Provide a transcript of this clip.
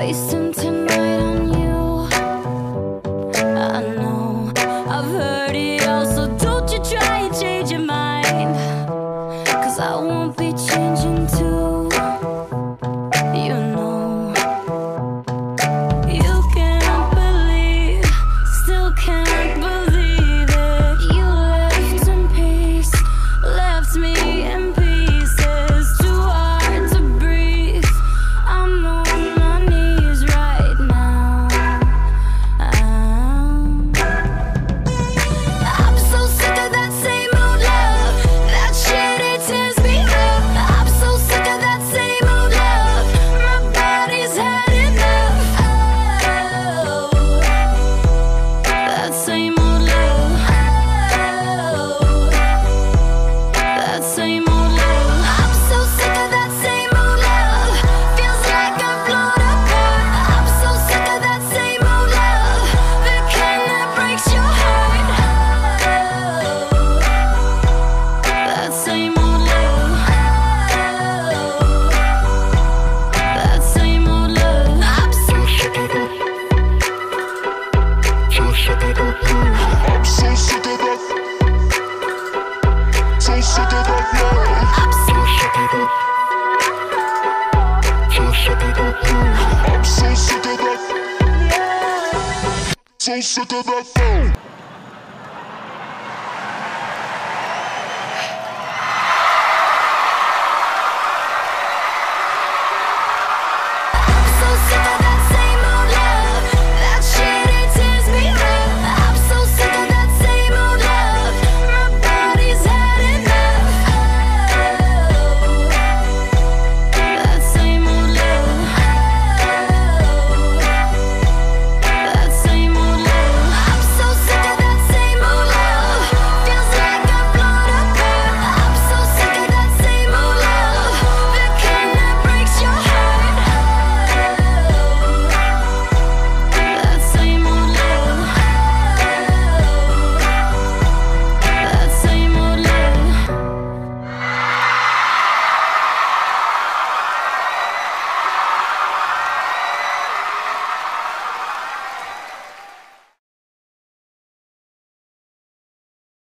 Wasting time. I'm so sick of